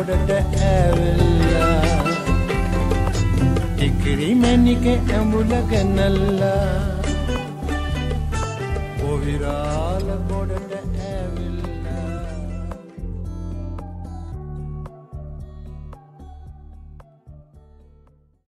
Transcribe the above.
ගොඩට ඇවිල්ලා. ටිකිරි මැනික ඇඹුල ගැනල්ලා.